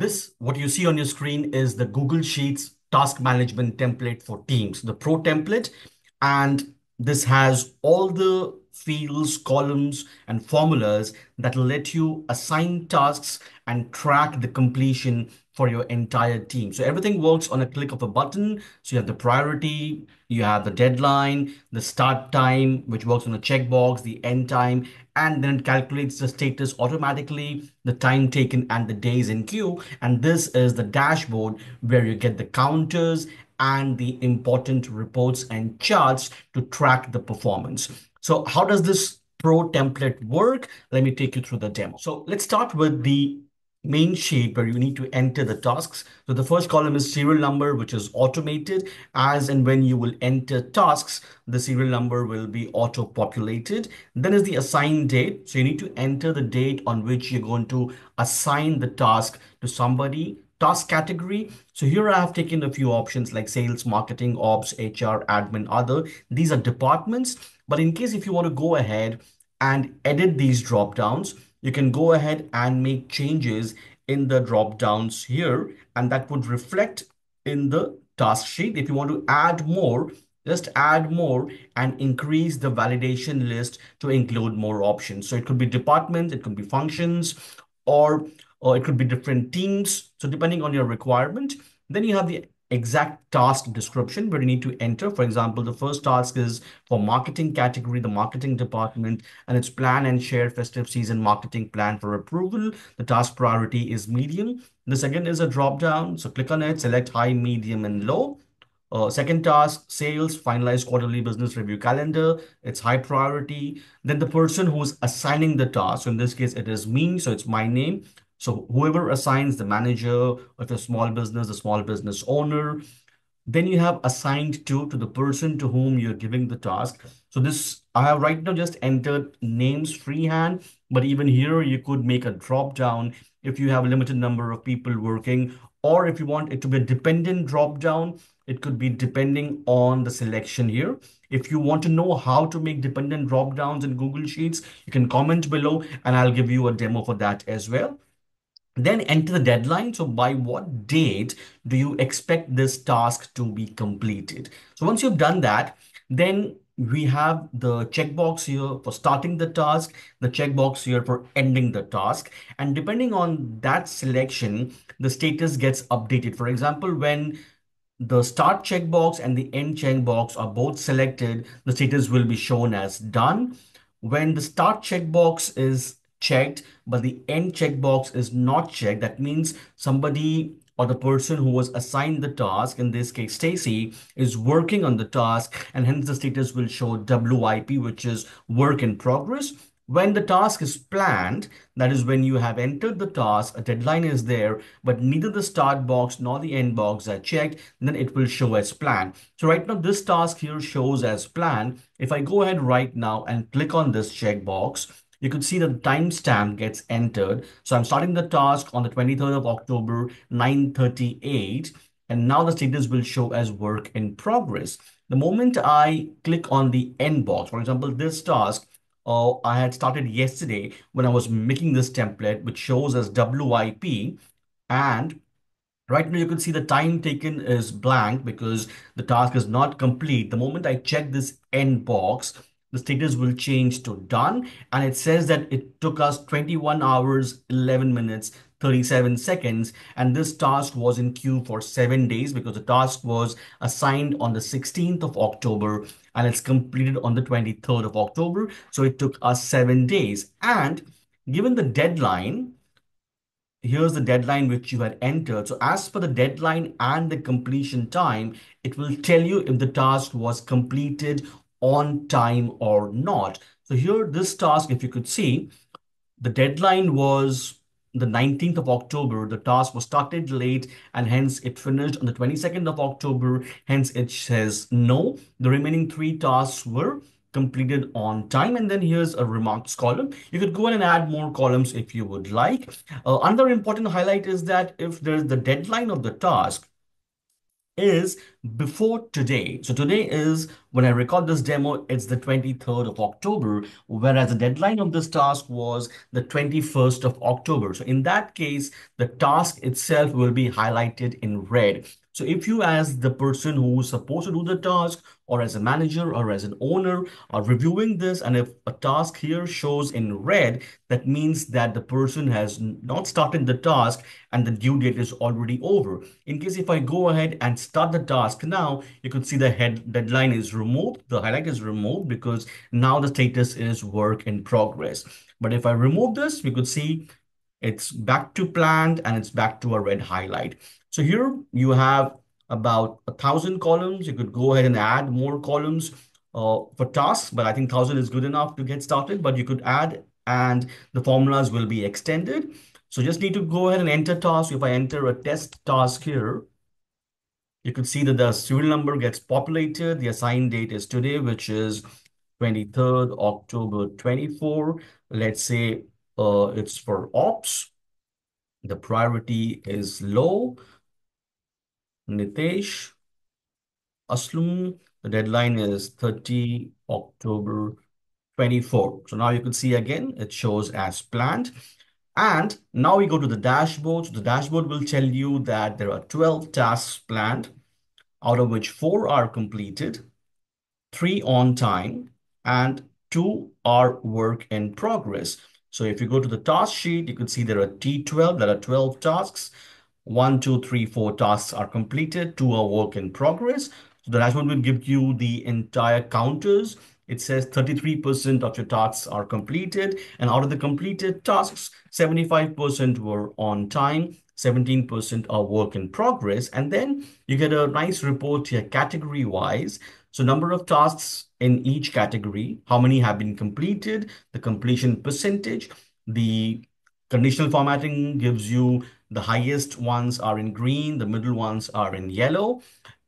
This, what you see on your screen is the Google Sheets task management template for Teams, the Pro template. And this has all the fields, columns, and formulas that will let you assign tasks and track the completion for your entire team. So everything works on a click of a button. So you have the priority, you have the deadline, the start time, which works on a checkbox, the end time, and then it calculates the status automatically, the time taken and the days in queue. And this is the dashboard where you get the counters and the important reports and charts to track the performance. So how does this pro template work? Let me take you through the demo. So let's start with the main sheet where you need to enter the tasks. So the first column is serial number, which is automated. As and when you will enter tasks, the serial number will be auto-populated. Then is the assigned date. So you need to enter the date on which you're going to assign the task to somebody task category. So here I have taken a few options like sales, marketing, ops, HR, admin, other. These are departments. But in case if you want to go ahead and edit these drop downs, you can go ahead and make changes in the drop downs here, and that would reflect in the task sheet. If you want to add more, just add more and increase the validation list to include more options. So it could be departments, it could be functions, or, or it could be different teams. So depending on your requirement, then you have the exact task description where you need to enter. For example, the first task is for marketing category, the marketing department, and its plan and share festive season marketing plan for approval. The task priority is medium. The second is a drop down. So click on it, select high, medium, and low. Uh, second task, sales, finalize quarterly business review calendar. It's high priority. Then the person who's assigning the task, so in this case, it is me, so it's my name. So whoever assigns the manager of a small business, the small business owner, then you have assigned to to the person to whom you're giving the task. So this, I have right now just entered names freehand, but even here you could make a drop down if you have a limited number of people working, or if you want it to be a dependent drop down, it could be depending on the selection here. If you want to know how to make dependent drop downs in Google Sheets, you can comment below and I'll give you a demo for that as well. Then enter the deadline. So by what date do you expect this task to be completed? So once you've done that, then we have the checkbox here for starting the task, the checkbox here for ending the task. And depending on that selection, the status gets updated. For example, when the start checkbox and the end checkbox are both selected, the status will be shown as done. When the start checkbox is checked, but the end checkbox is not checked. That means somebody or the person who was assigned the task, in this case Stacy, is working on the task and hence the status will show WIP, which is work in progress. When the task is planned, that is when you have entered the task, a deadline is there, but neither the start box nor the end box are checked, then it will show as planned. So right now this task here shows as planned. If I go ahead right now and click on this checkbox, you could see the timestamp gets entered. So I'm starting the task on the 23rd of October, 9.38, and now the status will show as work in progress. The moment I click on the end box, for example, this task, uh, I had started yesterday when I was making this template, which shows as WIP, and Right now you can see the time taken is blank because the task is not complete. The moment I check this end box, the status will change to done. And it says that it took us 21 hours 11 minutes 37 seconds. And this task was in queue for seven days because the task was assigned on the 16th of October and it's completed on the 23rd of October. So it took us seven days. And given the deadline here's the deadline which you had entered. So as per the deadline and the completion time, it will tell you if the task was completed on time or not. So here, this task, if you could see, the deadline was the 19th of October. The task was started late and hence it finished on the 22nd of October. Hence it says no. The remaining three tasks were completed on time. And then here's a remarks column. You could go in and add more columns if you would like. Uh, another important highlight is that if there's the deadline of the task, is before today. So today is when I record this demo, it's the 23rd of October, whereas the deadline of this task was the 21st of October. So in that case, the task itself will be highlighted in red. So if you as the person who's supposed to do the task or as a manager or as an owner are reviewing this and if a task here shows in red, that means that the person has not started the task and the due date is already over. In case if I go ahead and start the task now, you could see the head deadline is removed. The highlight is removed because now the status is work in progress. But if I remove this, we could see it's back to planned and it's back to a red highlight. So here you have about a thousand columns. You could go ahead and add more columns uh, for tasks, but I think thousand is good enough to get started, but you could add and the formulas will be extended. So just need to go ahead and enter task. If I enter a test task here, you could see that the serial number gets populated. The assigned date is today, which is 23rd October 24. Let's say uh, it's for ops. The priority is low. Nitesh Aslum. The deadline is 30 October 24. So now you can see again, it shows as planned. And now we go to the dashboard. The dashboard will tell you that there are 12 tasks planned, out of which four are completed, three on time, and two are work in progress. So if you go to the task sheet, you can see there are T12, there are 12 tasks. One, two, three, four tasks are completed, two are work in progress. So the dashboard will give you the entire counters. It says 33% of your tasks are completed, and out of the completed tasks, 75% were on time, 17% are work in progress, and then you get a nice report here category wise. So number of tasks in each category, how many have been completed, the completion percentage, the conditional formatting gives you the highest ones are in green, the middle ones are in yellow.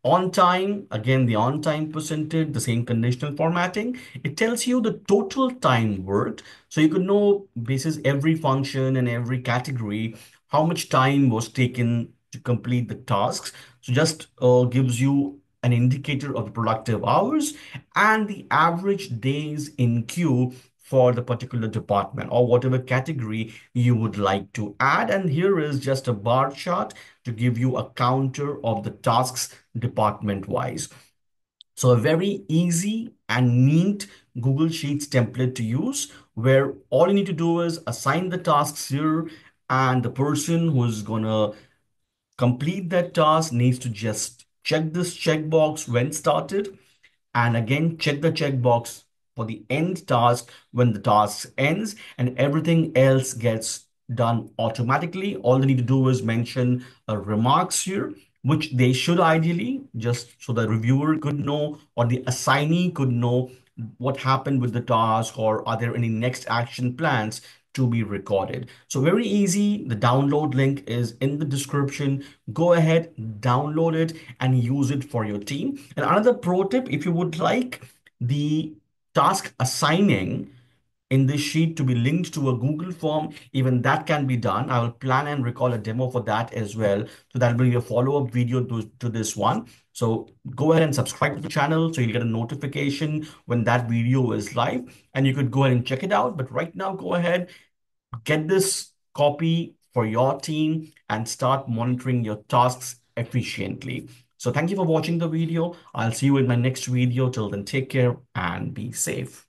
On time, again, the on time percentage, the same conditional formatting. It tells you the total time worked. So you could know basis every function and every category, how much time was taken to complete the tasks. So just uh, gives you an indicator of the productive hours and the average days in queue for the particular department or whatever category you would like to add. And here is just a bar chart to give you a counter of the tasks department wise. So a very easy and neat Google Sheets template to use where all you need to do is assign the tasks here and the person who's gonna complete that task needs to just check this checkbox when started and again check the checkbox for the end task when the task ends and everything else gets done automatically. All they need to do is mention a remarks here, which they should ideally just so the reviewer could know or the assignee could know what happened with the task or are there any next action plans to be recorded. So very easy. The download link is in the description. Go ahead, download it and use it for your team. And another pro tip, if you would like the task assigning in this sheet to be linked to a Google form, even that can be done. I will plan and recall a demo for that as well. So that will be a follow-up video to, to this one. So go ahead and subscribe to the channel so you'll get a notification when that video is live and you could go ahead and check it out. But right now, go ahead, get this copy for your team and start monitoring your tasks efficiently. So thank you for watching the video. I'll see you in my next video. Till then, take care and be safe.